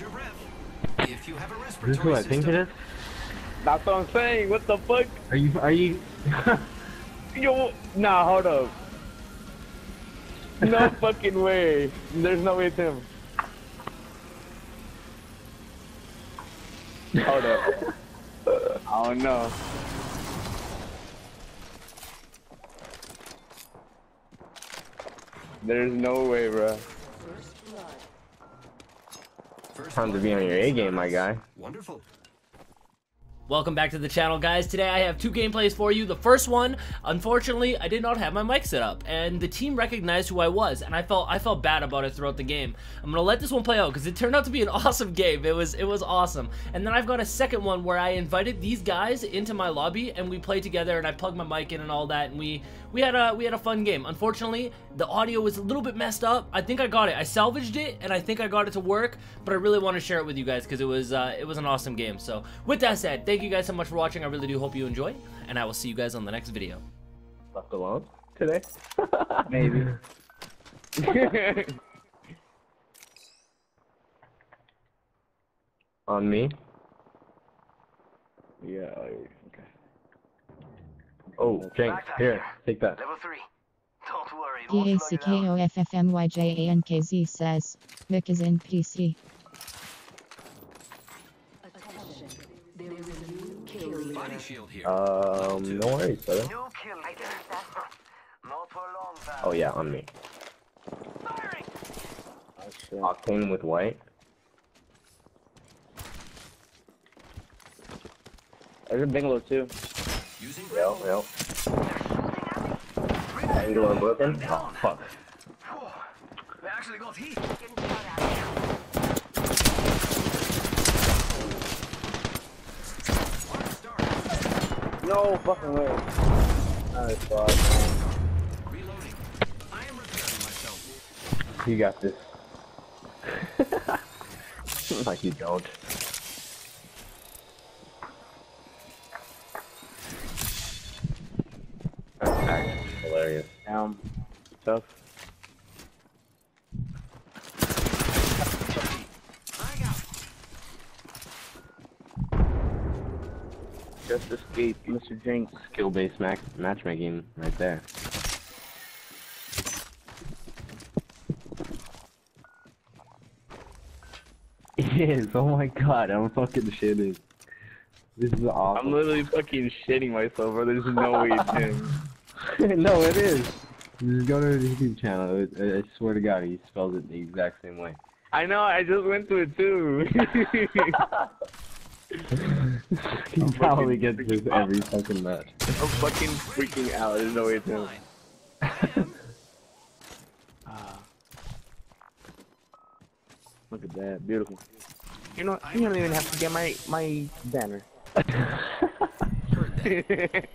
Is this respiratory who I think it system, is? That's what I'm saying. What the fuck? Are you? Are you? Yo, nah, hold up. No fucking way. There's no way it's him. Hold up. I don't know. There's no way, bro. Time to be on your A game, my guy. Wonderful. Welcome back to the channel guys. Today I have two gameplays for you. The first one, unfortunately, I did not have my mic set up and the team recognized who I was and I felt I felt bad about it throughout the game. I'm going to let this one play out cuz it turned out to be an awesome game. It was it was awesome. And then I've got a second one where I invited these guys into my lobby and we played together and I plugged my mic in and all that and we we had a we had a fun game. Unfortunately, the audio was a little bit messed up. I think I got it. I salvaged it and I think I got it to work, but I really want to share it with you guys cuz it was uh, it was an awesome game. So, with that said, thank you guys so much for watching. I really do hope you enjoy and I will see you guys on the next video. Left alone today? Maybe. On me? yeah. Okay. Oh, Jenks, here, take that. Level 3. Don't worry, it won't slow you down. D-A-C-K-O-F-F-M-Y-J-A-N-K-Z says, Mick is in PC. Body shield here. Um, no worries, brother. New kill leader. Not for long. Oh yeah, on me. Firing! Octane with white. There's a Bangalore too. Using Yep, grapple. yep. Angle unbroken. Oh fuck. We actually got heat. No fucking way. Nice fuck. Reloading. I am repairing myself. You got this. like you don't. That's hilarious. Down. Tough. Just escape, Mr. Jinx. Skill-based match matchmaking right there. It is. Oh my god, I'm fucking shitting. This is awesome. I'm literally fucking shitting myself, bro. There's no way it's him. no, it is. Just go to his YouTube channel. I, I swear to God, he spells it the exact same way. I know, I just went to it too. he I'm probably fucking gets this freaking out. every fucking match. I'm fucking freaking out. There's no way to. him. Line. Ah. Look at that, beautiful. You know, you don't even have to get my my banner.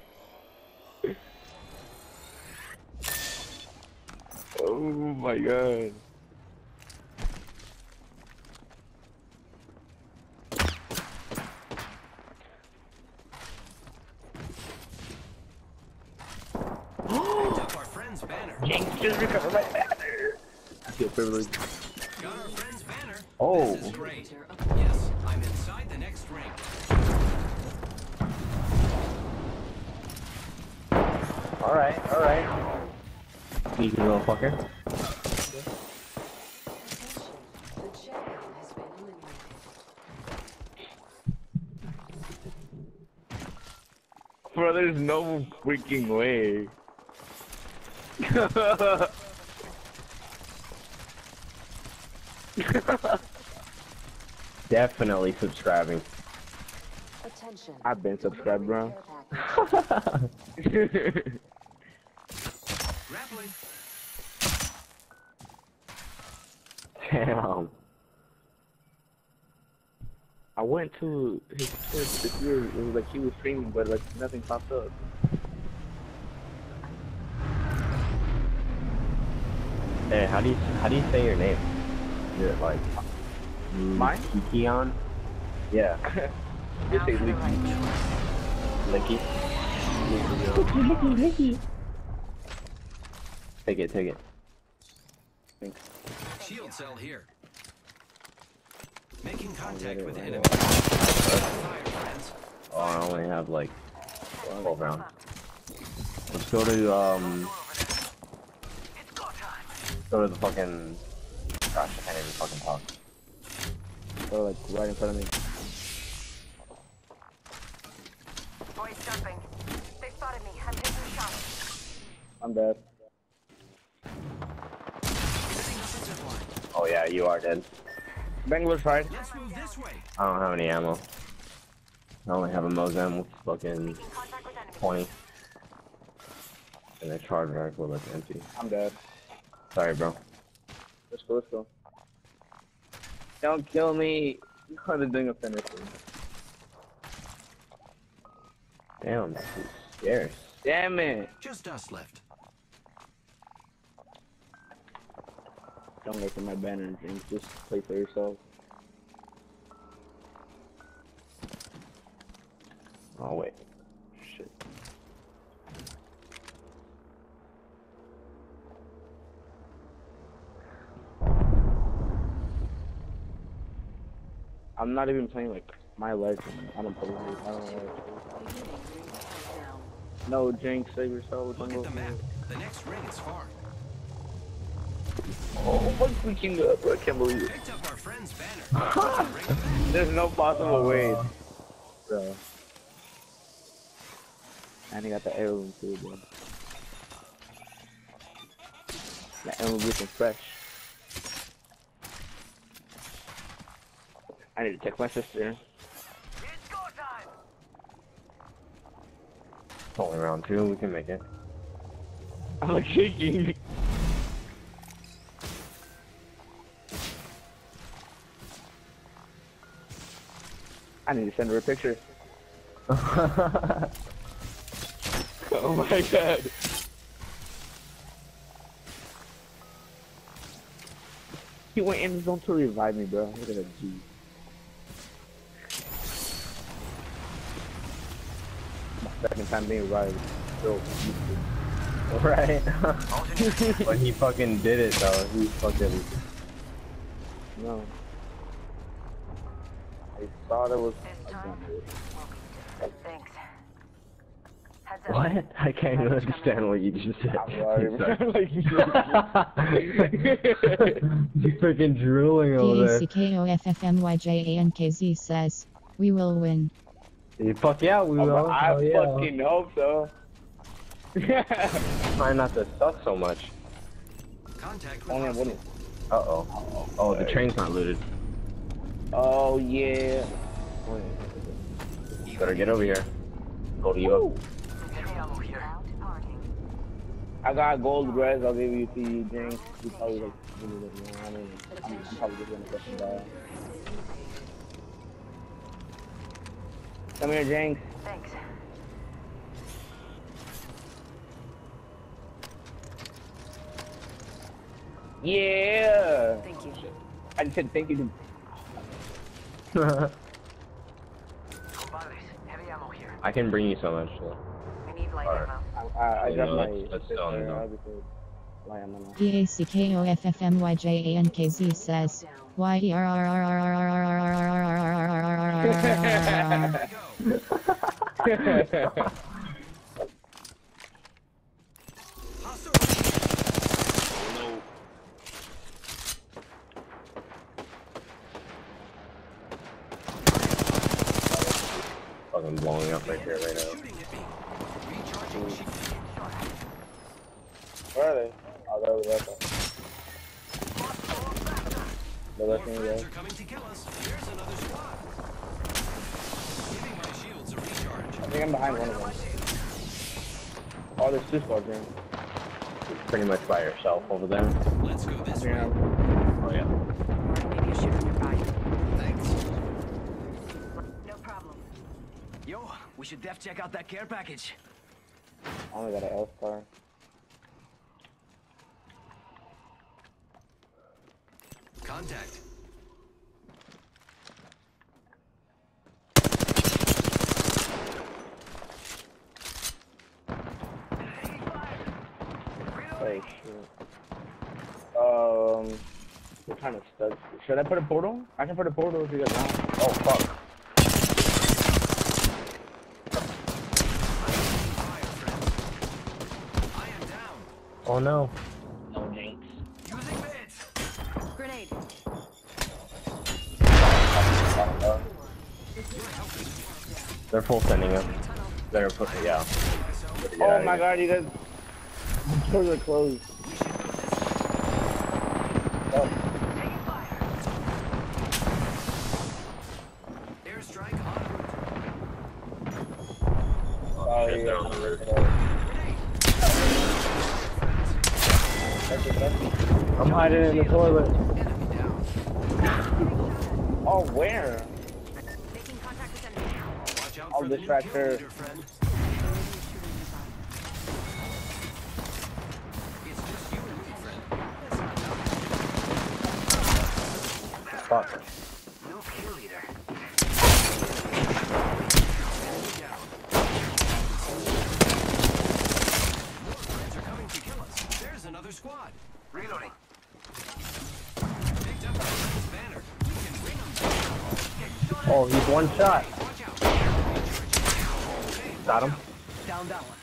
Oh my god. Picked up our friend's banner. Jinx just recovered my banner. I feel privileged. Got our friend's banner. Oh. This is great. Yes, I'm inside the next ring. Alright, alright. Sneaky little fucker. Bro, there's no freaking way. Definitely subscribing. Attention. I've been subscribed, bro. Damn. I went to his Twitch this year. It was like he was streaming, but like nothing popped up. Hey, how do you how do you say your name? Is it like Mine? Kikion? Yeah, Just say Leaky. Licky. Take it, take it. Shield cell here. Making Contact with right enemy. now. Fire, friends. Oh, I only have like 12 rounds. Let's go to, um, It's go go to the fucking, gosh, I can't even fucking talk. They're like right in front of me. Boys jumping. They spotted me. I'm taking shots. I'm dead. Setting up a zip line. Oh yeah, you are dead. Bangalore side. Let's move this way. I don't have any ammo. I only have a Mozam with fucking Making with 20. And a charge rifle that's empty. I'm dead. Sorry, bro. Let's go, let's go. Don't kill me. I'm just doing a finish. Damn, this is scarce. Damn it. Just us left. Don't look at my banner and things. Just play for yourself. Oh wait. Shit. I'm not even playing like my legend. I don't play life. I don't know. No, Jinx, save yourself. Look at the map. The next ring is far. Oh my freaking god, bro. I can't believe it. Up our friend's banner. There's no possible way. Bro. And he got the heirloom too, bro. That heirloom looking fresh. I need to check my sister. It's go time. It's only round two, we can make it. I'm like shaking. I need to send her a picture. oh my god. He went in his zone to revive me, bro. Look at that G. time being right. so Right? but he fucking did it though. He fucking. No. I thought it was. Thanks. What? I can't even understand what you just said. You're freaking drooling over there. D-E-C-K-O-F-F-M-Y-J-A-N-K-Z says, we will win. Yeah, Fuck yeah, we Oh, will. I Hell yeah. fucking hope so. Try not to suck so much. Contact with Only one. Uh oh. Oh, the train's not looted. Oh yeah. Better get over here. Go to you. Heavy ammo here. Out partying. I got gold res. I'll give you to you, Jinx. You probably like. really like, you know, I mean, I'm, I'm probably just gonna question that. Come here, Jinx. Thanks. Yeah. Thank you. I said thank you. Compadres, heavy ammo. I can bring you so much. So. We need light Alright. ammo. I, I, I You got know, my. let's- let's sister, tell him, though. I'll be good. Why am I not? D-A-C-K-O-F-F-M-Y-J-A-N-K-Z says, y Ha ha ha ha! Behind one of them. Oh, there's two squads in. Pretty much by yourself over there. Let's go this way. Oh yeah. Maybe a shooter nearby. Thanks. No problem. Yo, we should def check out that care package. I only got an L star. Contact. Like, shit. Um, which kind of stuck. Should I put a portal? I can put a portal if you guys want. Oh fuck. Fire, friends. I am down. Oh no. No jinx. Using bits. Grenade. They're full sending him. They're putting, yeah. Oh my god, you guys. Doors are closed. Oh, Airstrike en route. sorry. the roof. I'm hiding in the toilet. Oh, where? Making contact with enemy. Watch out I'll the new distract her. He's shot. Watch out. Got him. Down that one.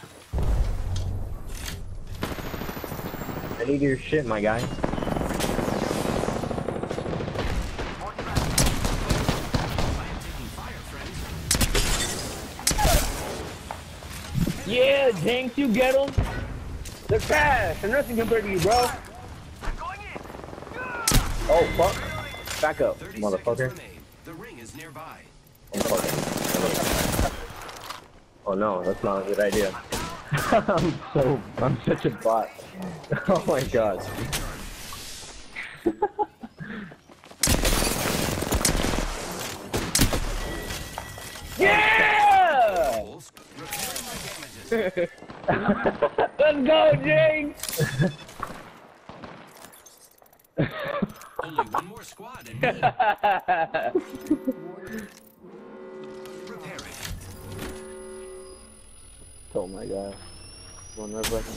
I need your shit, my guy. I am taking fire, friends. Yeah, Jinx, you get them. They're trash. They're nothing compared to you, bro. I'm going in. Oh, fuck. Back up, motherfucker. The ring is nearby. Oh. Oh no, that's not a good idea. I'm so, I'm such a bot. Oh my god. Yeah! Bulls, repairing my damages. Let's go, Jinx. Only one more squad oh my god. One more button.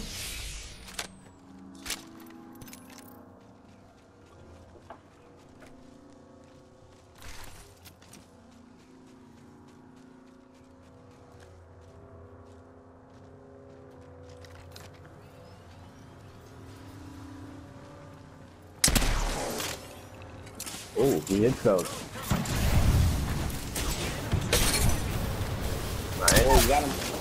Oh, he those. Oh, Nice. you got him.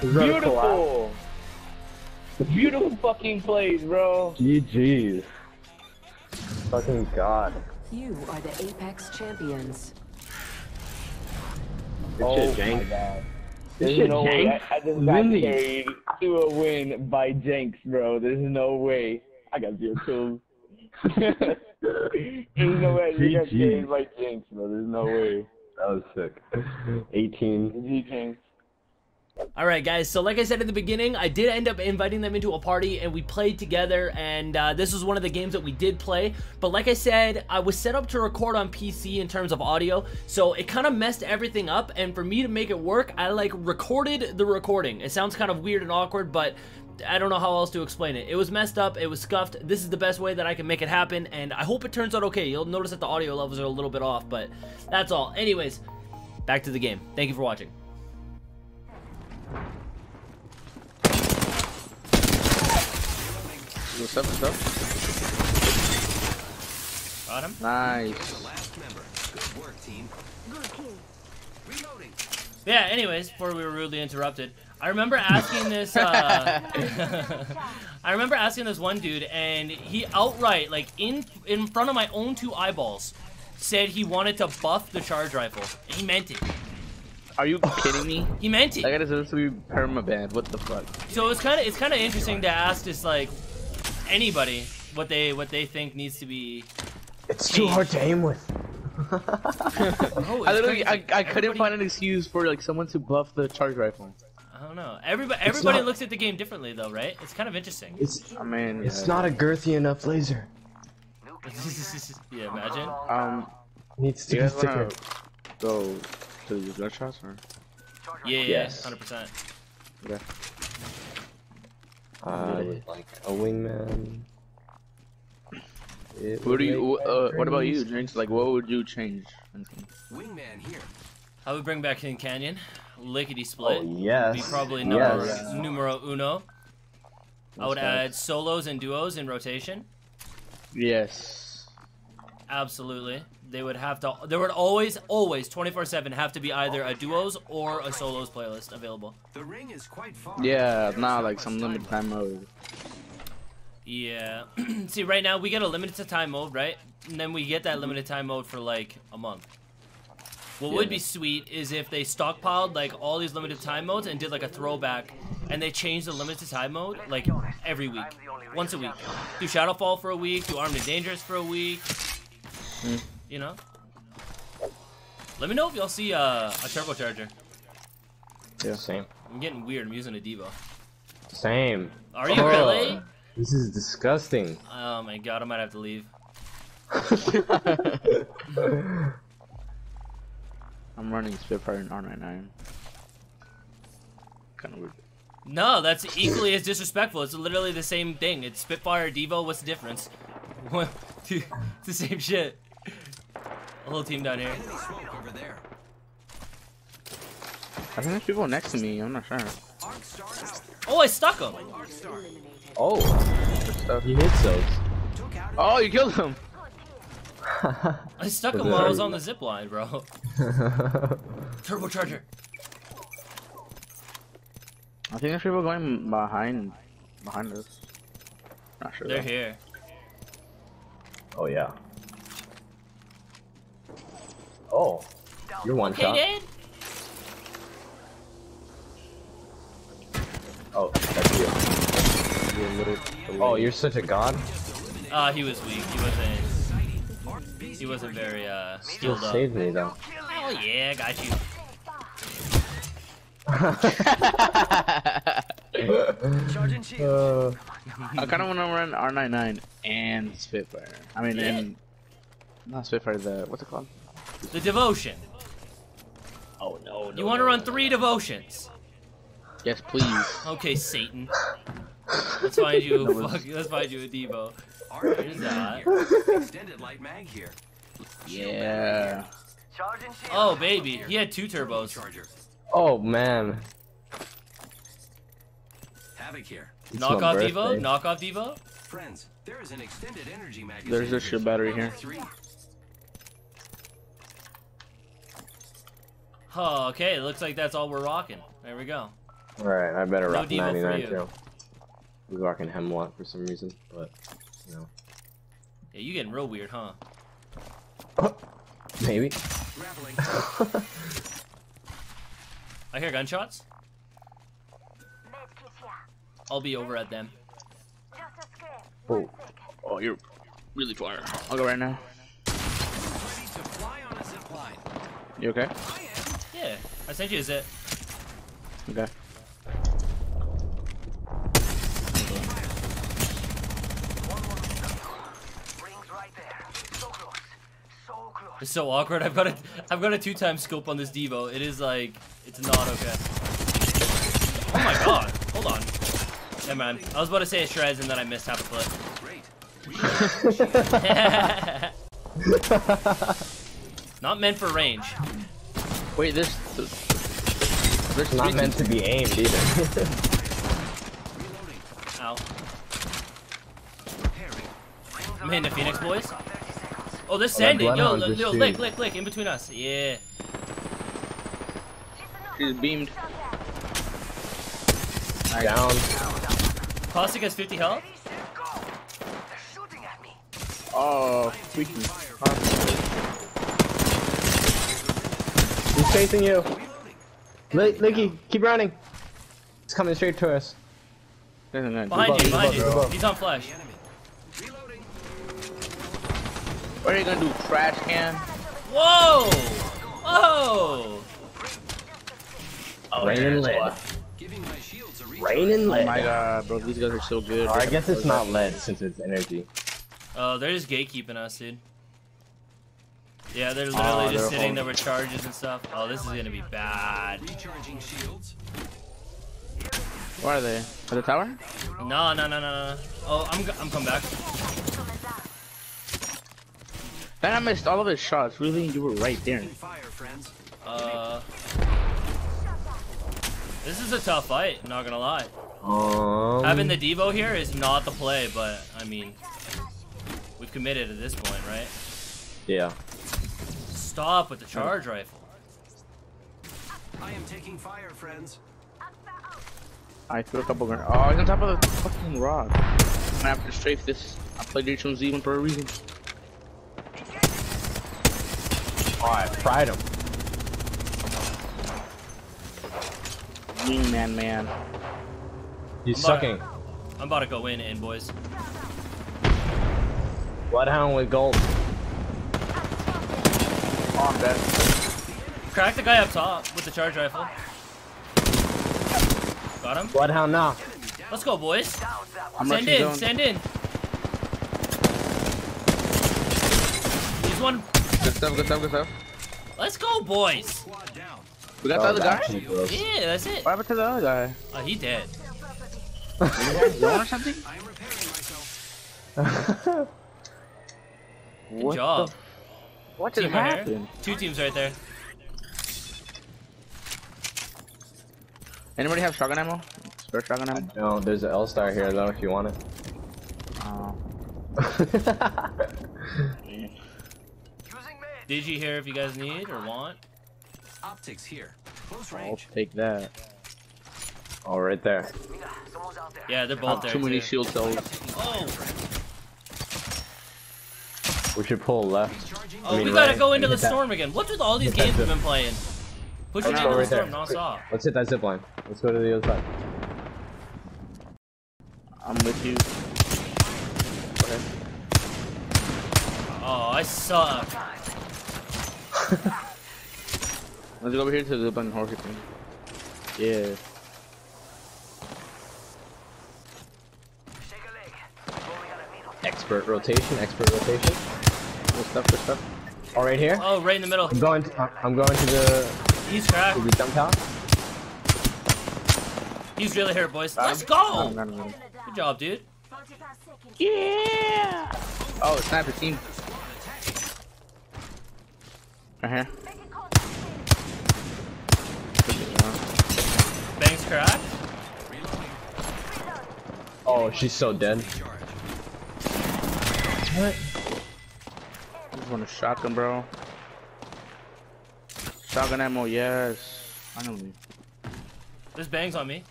Beautiful. Beautiful fucking plays, bro. GG's. Fucking god. You are the Apex champions. Good oh shit, my Jank. god. Good There's shit, no way Jank. I, I just got Lindy. carried to a win by Jenks, bro. There's no way. I got zero kills. There's no way you got GG. carried by Jenks, bro. There's no way. That was sick. 18. GG, Jenks. Alright guys, so like I said in the beginning, I did end up inviting them into a party and we played together and uh, this was one of the games that we did play. But like I said, I was set up to record on PC in terms of audio, so it kind of messed everything up and for me to make it work, I like recorded the recording. It sounds kind of weird and awkward, but I don't know how else to explain it. It was messed up, it was scuffed. This is the best way that I can make it happen and I hope it turns out okay. You'll notice that the audio levels are a little bit off, but that's all. Anyways, back to the game. Thank you for watching. What's up, what's up? Got him? Nice. The last member. Good work, team. Reloading. Yeah, anyways, before we were rudely interrupted, I remember asking this, uh, I remember asking this one dude, and he outright, like, in, in front of my own two eyeballs, said he wanted to buff the charge rifle. He meant it. Are you kidding me? He meant That it. guy deserves to be permabanned. What the fuck? So it's kind of, it's kind of interesting to ask just, like, anybody what they, what they think needs to be, It's too hard to aim with. oh, I literally, I, crazy. I couldn't find an excuse for like someone to buff the charge rifle. I don't know. Everybody, everybody not- looks at the game differently, though, right? It's kind of interesting. It's I mean, it's yeah. not a girthy enough laser. yeah, imagine. Um, Needs to be guys wanna thicker. go to the gunshots or? Yeah, yeah, Yes. hundred percent. Okay. Uh, like a wingman. It What do you? make Uh, what about you, dreams- Jinx? Like, what would you change? Wingman here. I would bring back King Canyon, lickety split. Oh yes. Be probably number Yes. numero uno. I would That's add solos and duos in rotation. Yes. Absolutely. They would have to. There would always, always, 24/7 have to be either a duos or a solos playlist available. The ring is quite far. Yeah, not like some limited time mode. Yeah. See, right now we get a limited time mode, right? And then we get that mm-hmm. limited time mode for like a month. What would be sweet is if they stockpiled like all these limited time modes and did like a throwback, and they changed the limited time mode like every week, once a week. Do Shadowfall for a week. Do Armed and Dangerous for a week. You know. Let me know if y'all see uh, a turbocharger. Yeah. Same. I'm getting weird. I'm using a Devo. Same. Are you really? This is disgusting. Oh my god, I might have to leave. I'm running Spitfire and R99. Kind of weird. No, that's equally as disrespectful. It's literally the same thing. It's Spitfire, Devo. What's the difference? What? it's the same shit. A whole team down here. Smoke over there. I think there's people next to me. I'm not sure. Arc star out. Oh, I stuck him. Oh, he hits those. Oh, you killed him. I stuck him while I was on the zip line, bro. Turbocharger. I think there's people going behind, behind us. Not sure. They're though. here. oh yeah. Oh, you're one shot. Dad. Oh, that's you. You're little- Oh, you're such a god. Uh, he was weak. He wasn't. He wasn't very uh You skilled up. saved me though. Oh yeah, got you. Uh, I kind of want to run R99 and Spitfire. I mean, Yeah. and not Spitfire. The what's it called? The devotion. Oh no. You want to run three devotions? Yes, please. Okay, Satan. Let's find you. a fuck, let's find you a Devo. Arc There's that. Extended light mag here. yeah. Oh baby, he had two turbos. Charger. oh man. Havoc here. It's Knock off birthday. Devo. Knock off Devo. Friends, there is an extended energy magazine. There's a shit battery here. Oh, okay. It looks like that's all we're rocking. There we go. Alright, I better No rock Devo 99 you. too. I was rocking Hemlock for some reason, but you know. Yeah, you getting real weird, huh? Maybe. I hear gunshots. I'll be over at them. Oh, Oh, you're really far. I'll go right now. Ready to fly on a zip line. You okay? I. Yeah, I sent you a zip. Okay. It's so awkward. I've got a, I've got a two-time scope on this Devo. It is like, it's not okay. Oh my god. Hold on. Never mind. I was about to say it shreds and then I missed half a clip. not meant for range. Wait, this. There's not meant to be aimed either. Ow. Repairing. I'm hitting the Phoenix boys. Oh, they're that sending. Yo, Bloodhound's li- just yo, shooting. lick, lick, lick, in between us. Yeah. He's beamed. Down. Caustic has 50 health. Oh, freaking. He's chasing you. Li Licky, keep running. It's coming straight to us. Behind Behind you, behind above, you. above. He's on flash. What are you gonna do? Trash can? Whoa! Whoa! Oh, oh Rain and lead. Giving my shields a recharge. Rain and Oh lead. my god, bro, these guys are so good. Oh, I guess it's not lead since it's energy. Oh, they're just gatekeeping us, dude. Yeah, they're literally Oh, just they're sitting home. there with charges and stuff. Oh, this is gonna be bad. Recharging shields. Where are they? At the tower? No, no, no, no, no. Oh, I'm I'm coming back. Then I missed all of his shots. Really, you were right there. Taking fire, friends. Uh, this is a tough fight. Not gonna lie. Um, Having the Devo here is not the play, but I mean, we've committed at this point, right? yeah. Stop with the charge rifle. I am taking fire, friends. I threw a couple grenades. Oh, he's on top of the fucking rock. I'm gonna have to strafe this. I played H1Z1 for a reason. Oh, I fried him. Wingman man. He's I'm about- sucking. I'm about to go in, in boys. Bloodhound with gold. Oh, I'm. Crack the guy up top with the charge rifle. Got him. Bloodhound now. Let's go, boys. I'm Send in, zone. send in. He's one. Good stuff, good stuff, good stuff. Let's go, boys. We got the oh, other guy? Yeah, that's it. What happened to the other guy? Oh, he dead. You want or something? I am repairing myself. Good What job. The- What just Team right happened? here. Two teams right there. Anybody have shotgun ammo? Spare shotgun ammo? No, there's an L star here though if you want it. Oh. Digi here if you guys need or want. Optics here. Close I'll range. take that. oh, right there. Yeah, they're both have there too many too. shield cells. Oh, We should pull left. Recharging. oh mean, we gotta right. go into the Hit that- storm again. What's with all these hit games we've been playing? Pushing oh, Let's into go the right there. storm non-stop. Let's hit that zip line. Let's go to the other side. I'm with you. Oh, I suck. Let's go over here to the button horse thing. Yeah. Expert rotation. Expert rotation. Good stuff, good stuff. All right here. Oh, right in the middle. I'm going. To, I'm going to the He's cracked. to the jump tower. He's really hurt, boys. Let's go. no, no, no. Good job, dude. Yeah! Oh, sniper team. Right here. Bangs cracked. Oh, she's so dead. Recharge. Just want a shotgun, bro. Shotgun ammo, yes. Finally. There's bangs on me.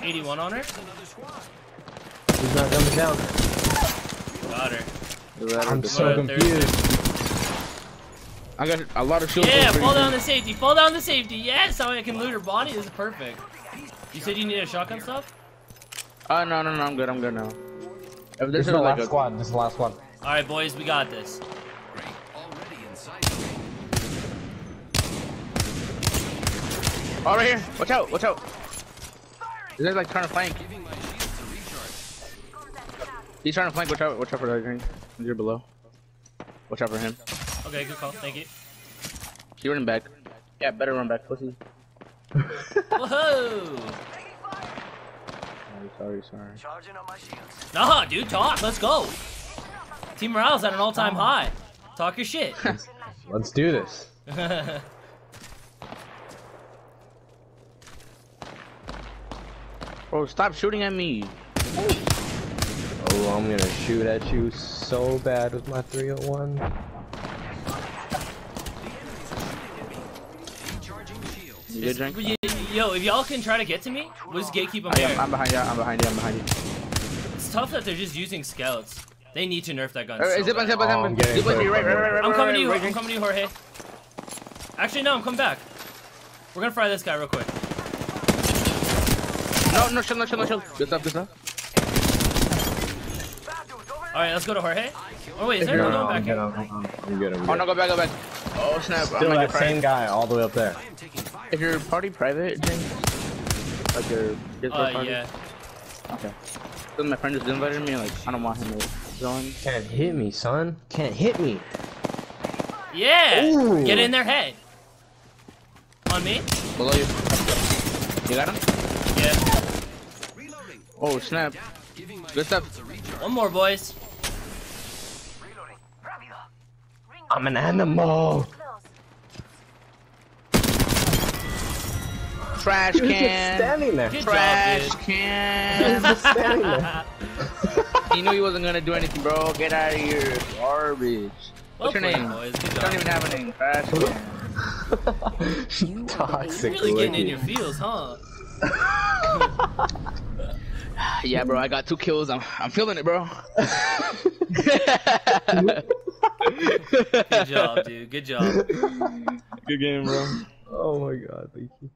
81 on her. Another squad. She's not coming down. Got her. I'm so confused. I got a lot of shield Yeah, cells fall down the safety. Fall down the safety. Yes, how I can loot her body. This is perfect. You said you need a shotgun stuff? Oh, no, no, no, I'm good, I'm good now. If This there's is the like last a squad. This is the last one. All right, boys, we got this. Great. Already inside. Oh, right here. Watch out, watch out. Is that like trying to flank? Giving my shields a. He's trying to flank. Watch out, watch out for that green. You're below. Watch out for him. Okay, good call. Thank you. He's running back. Yeah, better run back, pussy. Whoa! Sorry, sorry, sorry. Charging on my shields. Nah, dude, talk. Let's go. Team morale's at an all-time high. Talk your shit. Let's do this. Bro, stop shooting at me. Oh, I'm gonna shoot at you so bad with my 301. Recharging shields. You drink? Yo, if y'all can try to get to me, we'll just gatekeep them I am. I'm behind you. I'm behind you. I'm behind you. It's tough that they're just using scouts. They need to nerf that gun. So zip on, zip on, I'm getting Zip on right, right, right, right, I'm coming to you. I'm coming to you, Jorge. Actually, no, I'm coming back. We're gonna fry this guy real quick. No, no, chill, no, chill, no, chill. Good stuff, good stuff. All right, let's go to Jorge. Oh wait, is there you're- another No, one back here? I'm, I'm, I'm good. I'm Oh no, go back, go back. Oh snap! I'm Still that same guy all the way up there. I am taking fire. If you're party private, James, like your Discord Uh, party. yeah. Okay. Then my friend just invited me. Like I don't want him to join. Can't hit me, son. Can't hit me. Yeah! Ooh. Get in their head. On me? Below you. You got him? Yeah. Oh snap! Down. Giving Good stuff. shields a recharge. One more, boys. Reloading. Rápido. Ring I'm an animal. Trash He was just can. standing there. Good Trash job, can. was just standing there. He knew he wasn't gonna do anything, bro. Get out of here, garbage. Well What's your name? boys. Good You don't even have a name. Trash can. Toxic. Really getting in your feels, huh? Yeah, bro. I got two kills. I'm I'm feeling it, bro. Good job, dude. Good job. Good game, bro. Oh my god, thank you.